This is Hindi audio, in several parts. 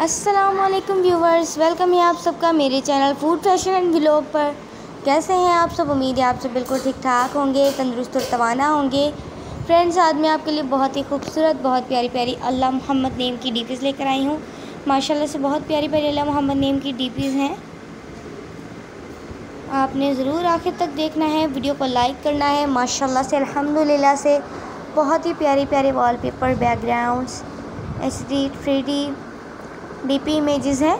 असलकम व्यूवर्स वेलकम है आप सबका मेरे channel food fashion and vlog पर। कैसे हैं आप सब? उम्मीद है आप सब बिल्कुल ठीक ठाक होंगे, तंदुरुस्त और तवाना होंगे। फ्रेंड्स आज मैं आपके लिए बहुत ही खूबसूरत, बहुत प्यारी प्यारी अल्लाह मोहम्मद नेम की डीपीज़ लेकर आई हूँ। माशाल्लाह से बहुत प्यारी प्यारी अल्लाह मोहम्मद नेम की डीपीज़ हैं। आपने ज़रूर आखिर तक देखना है, वीडियो को लाइक करना है। माशाल्लाह से, अल्हम्दुलिल्लाह से। बहुत ही प्यारी, प्यारे wallpaper backgrounds HD three D DP DP इमेजेस हैं।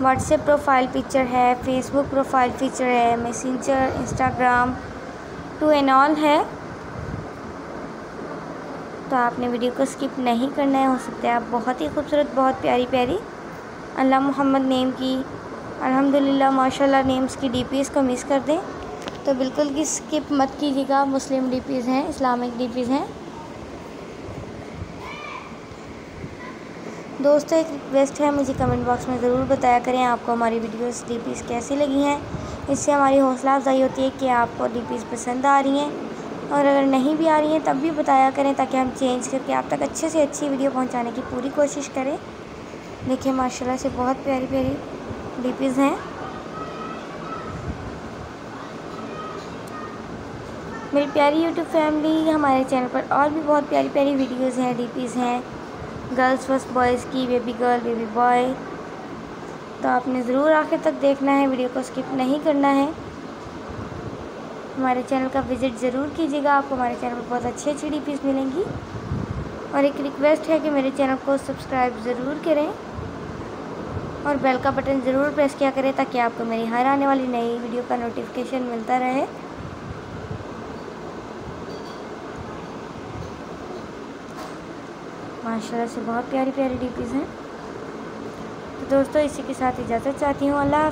व्हाट्सएप प्रोफ़ाइल पिक्चर है फेसबुक प्रोफ़ाइल पिक्चर है Messenger Instagram to an all है। तो आपने वीडियो को स्किप नहीं करना है, हो सकता है आप बहुत ही खूबसूरत, बहुत प्यारी प्यारी अल्लाह मोहम्मद नेम की, अल्हम्दुलिल्लाह, माशाल्लाह नेम्स की डीपीज़ को मिस कर दें। तो बिल्कुल भी स्किप मत कीजिएगा, मुस्लिम डीपीज़ हैं, इस्लामिक डीपीज़ हैं। दोस्तों, एक रिक्वेस्ट है, मुझे कमेंट बॉक्स में ज़रूर बताया करें आपको हमारी वीडियोस डीपीस कैसी लगी हैं। इससे हमारी हौसला अफजाई होती है कि आपको डीपीस पसंद आ रही हैं। और अगर नहीं भी आ रही हैं, तब भी बताया करें ताकि हम चेंज करके आप तक अच्छे से अच्छी वीडियो पहुँचाने की पूरी कोशिश करें। देखिए, माशाल्लाह से बहुत प्यारी प्यारी डीपीज़ हैं। मेरी प्यारी यूट्यूब फैमिली हमारे चैनल पर और भी बहुत प्यारी प्यारी वीडियोज़ हैं डीपीज़ हैं। गर्ल्स फ़र्स्ट बॉयज़ की बेबी गर्ल बेबी बॉय तो आपने ज़रूर आखिर तक देखना है, वीडियो को स्किप नहीं करना है। हमारे चैनल का विज़िट ज़रूर कीजिएगा, आपको हमारे चैनल पर बहुत अच्छी अच्छी डी मिलेंगी। और एक रिक्वेस्ट है कि मेरे चैनल को सब्सक्राइब ज़रूर करें। और बेल का बटन ज़रूर प्रेस किया करें, ताकि आपको मेरी हर आने वाली नई वीडियो का नोटिफिकेशन मिलता रहे। माशाल्लाह से बहुत प्यारी प्यारी डीपीज़ हैं। तो दोस्तों, इसी के साथ इजाज़त चाहती हूँ। अल्लाह